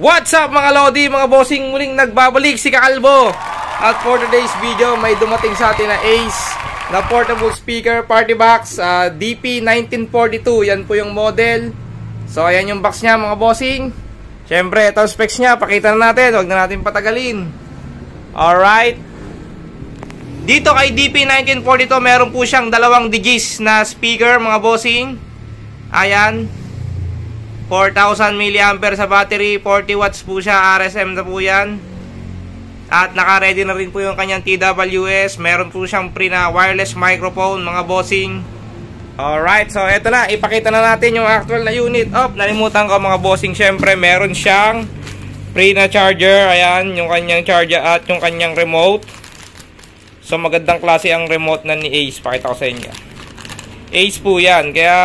What's up mga Lodi, mga bossing muling nagbabalik si Kakalbo. At for today's video may dumating sa atin na Ace na portable speaker party box uh, DP1942 Yan po yung model. So ayan yung box niya mga bossing. Siyempre ito specs niya, pakita na natin, huwag na natin patagalin. Alright. Dito kay DP1942 meron po siyang dalawang digis na speaker mga bossing. Ayan 4,000 mAh sa battery, 40 watts po siya, RSM na po yan. At naka-ready na rin po yung kanyang TWS. Meron po siyang pre na wireless microphone, mga bossing. Alright, so eto na, ipakita na natin yung actual na unit. Op, nalimutan ko mga bossing, syempre meron siyang pre na charger. Ayan, yung kanyang charger at yung kanyang remote. So magandang klase ang remote na ni Ace. Pakita ko sa inyo. Ace po yan, kaya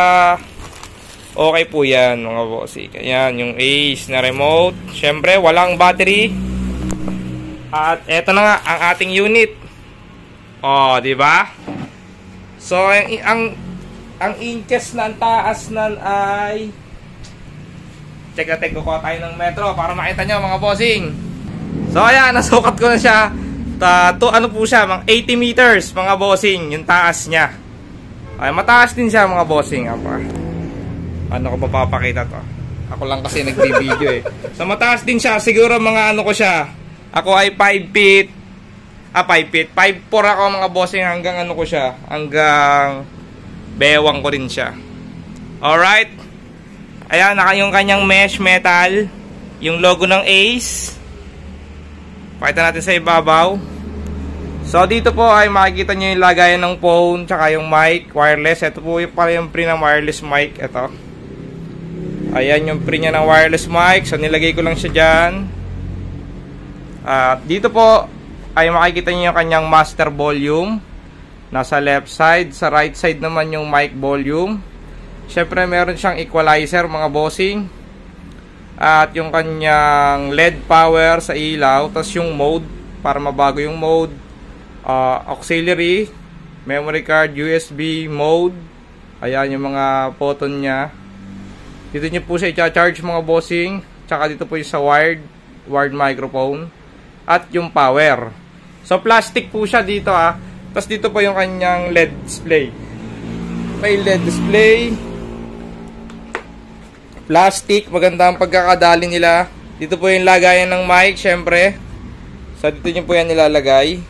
Okay po yan mga bossy. Ayan, yung Ace na remote. Siyempre, walang battery. At eto na nga, ang ating unit. Oh, di ba? So, ang, ang, ang inches na ang taas nan ay... Check na, ko tayo ng metro para makita nyo mga bossing. So, ayan, nasukat ko na siya. Ta, to, ano po siya, mga 80 meters mga bossing, yung taas niya. Ay, mataas din siya mga bossing. Apa ano ko papapakita to? Ako lang kasi nagbi-video eh. Sa so, mataas din siya siguro mga ano ko siya. Ako ay 5 feet. Ah 5 feet. 5'4 ako mga bossing hanggang ano ko siya? Hanggang bewang ko rin siya. Alright. Ayan naka yung kanyang mesh metal. Yung logo ng Ace. Pakita natin sa ibabaw. So dito po ay makikita nyo yung lagayan ng phone tsaka yung mic wireless. Ito po yung pala yung pre na wireless mic. Ito. Ayan yung pre niya ng wireless mic. So nilagay ko lang siya dyan. At dito po ay makikita niyo yung kanyang master volume. Nasa left side. Sa right side naman yung mic volume. Siyempre meron siyang equalizer mga bossing. At yung kanyang LED power sa ilaw. Tapos yung mode para mabago yung mode. Uh, auxiliary. Memory card, USB mode. Ayan yung mga photon niya. Dito nyo po siya i-charge mga bossing. Tsaka dito po yung sa wired, wired microphone. At yung power. So plastic po siya dito ah. Tapos dito po yung kanyang LED display. May LED display. Plastic. Maganda ang pagkakadali nila. Dito po yung lagayan ng mic syempre. So dito nyo po yan nilalagay.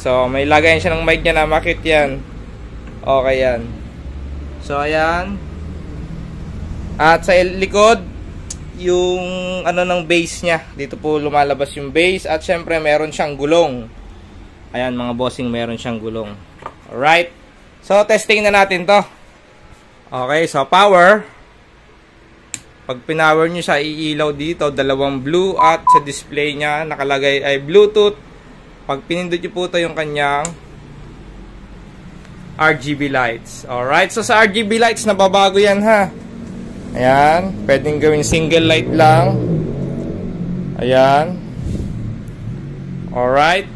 So may lagayan siya ng mic niya na makit yan. Okay yan. So ayan. At sa likod, yung ano ng base niya. Dito po lumalabas yung base at syempre meron siyang gulong. Ayan mga bossing, meron siyang gulong. Alright. So testing na natin to. Okay, so power. Pag pinower nyo siya, iilaw dito, dalawang blue at sa display niya nakalagay ay Bluetooth. Pag pinindot nyo po ito yung kanyang RGB lights. Alright, so sa RGB lights, nababago yan ha. Ayan. Pwedeng gawing single light lang. Ayan. Alright.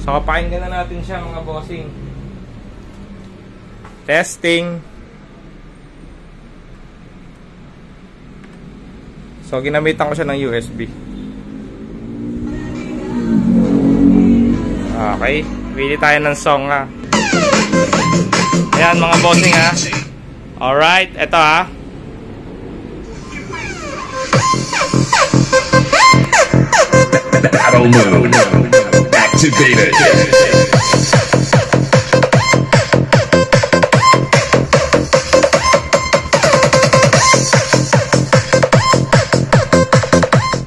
So, kapakinggan na natin siya mga bossing. Testing. So, ginamitan ko siya ng USB. Okay. Pili tayo ng song ha. Ayan mga bossing ha. Alright, eto ha. Battle mode activated.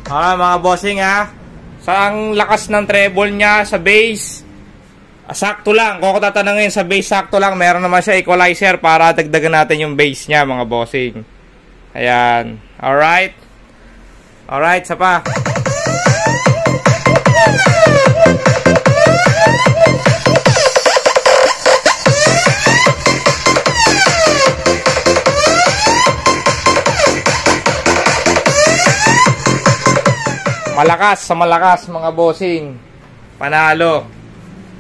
Ah, mga bossing ha. Sa ang lakas ng treble niya sa bass, Ah, sakto lang. Kung ako tatanungin sa base sakto lang, meron naman siya equalizer para dagdagan natin yung base niya, mga bossing. Ayan. Alright. Alright, sa pa. Malakas sa malakas mga bossing. Panalo.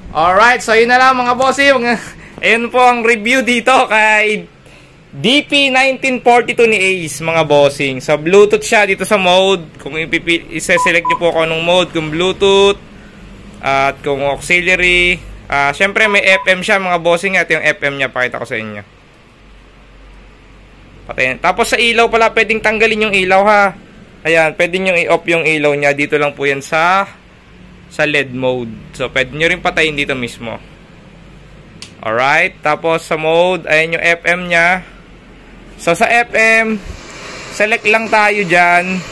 Alright, so yun na lang mga bossy. Ayun po ang review dito kay DP1942 ni Ace, mga bossing. Sa Bluetooth siya dito sa mode. Kung i-select nyo po kung anong mode, kung Bluetooth, at kung auxiliary. Uh, Siyempre, may FM siya, mga bossing. At yung FM niya, pakita ko sa inyo. Patayin. Tapos sa ilaw pala, pwedeng tanggalin yung ilaw ha. Ayan, pwede nyo i-off yung ilaw niya. Dito lang po yan sa sa LED mode. So, pwede nyo rin patayin dito mismo. Alright. Tapos sa mode, ayan yung FM niya. So sa FM, select lang tayo dyan.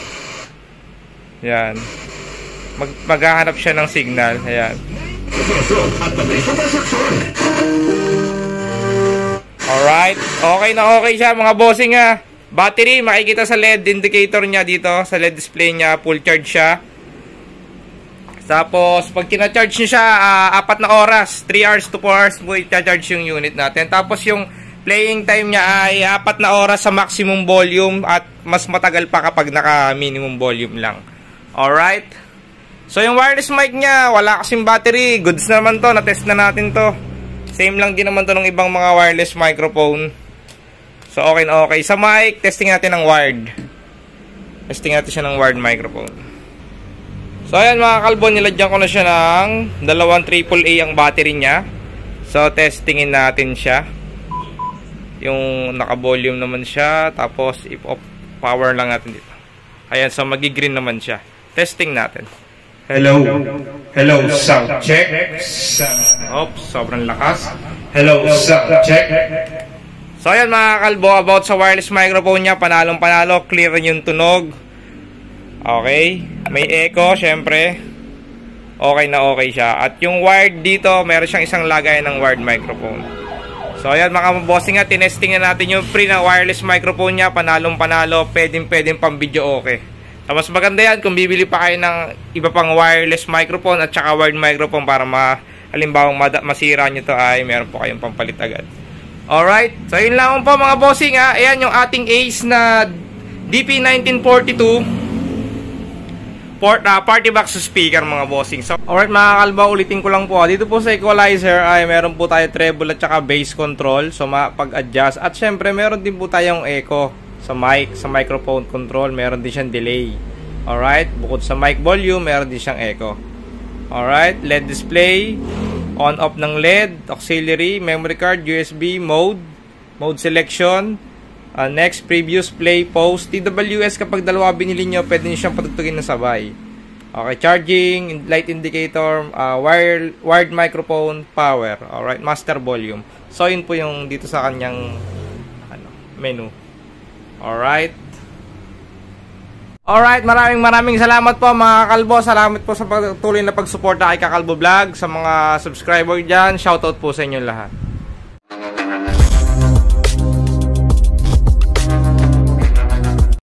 Yan. Mag maghahanap siya ng signal. Ayan. Alright. Okay na okay siya mga bossing ha. Battery, makikita sa LED indicator niya dito. Sa LED display niya, full charge siya. Tapos, pag tina-charge niya siya, uh, apat na oras, 3 hours to 4 hours mo i-charge yung unit natin. Tapos yung playing time niya ay apat na oras sa maximum volume at mas matagal pa kapag naka minimum volume lang. Alright? So yung wireless mic niya, wala kasing battery. Goods naman to, na-test na natin to. Same lang din naman to ng ibang mga wireless microphone. So okay na okay. Sa mic, testing natin ng wired. Testing natin siya ng wired microphone. So ayan mga kalbo, nilagyan ko na siya ng dalawang AAA ang battery niya. So testingin natin siya. Yung naka-volume naman siya tapos if off power lang natin dito. Ayan so magi-green naman siya. Testing natin. Hello. Hello sound check. oops sobrang lakas. Hello sound check. So ayan mga kalbo about sa wireless microphone niya panalong panalo clear yung tunog okay may echo syempre okay na okay siya at yung wired dito meron siyang isang lagay ng wired microphone So ayan mga bossing nga, tinesting na natin yung free na wireless microphone niya, panalong panalo, pwedeng pwedeng pang video okay. So mas maganda yan kung bibili pa kayo ng iba pang wireless microphone at saka wired microphone para ma halimbawang masira nyo to ay meron po kayong pampalit agad. Alright, so yun lang po mga bossing ha. Ayan yung ating Ace na DP1942 port, uh, party box speaker mga bossing. So, alright mga kalba, ulitin ko lang po. Dito po sa equalizer ay meron po tayo treble at saka bass control. So, mapag-adjust. At syempre, meron din po tayong echo sa mic, sa microphone control. Meron din siyang delay. Alright, bukod sa mic volume, meron din siyang echo. Alright, LED display, on-off ng LED, auxiliary, memory card, USB, mode, mode selection, Uh, next, previous play, post. TWS kapag dalawa binili nyo, pwede nyo siyang patugtugin na sabay. Okay, charging, light indicator, uh, wire, wired microphone, power. Alright, master volume. So, yun po yung dito sa kanyang ano, menu. Alright. Alright, maraming maraming salamat po mga kalbo. Salamat po sa patuloy na pagsuporta kay Kakalbo Vlog. Sa mga subscriber dyan, shoutout po sa inyo lahat.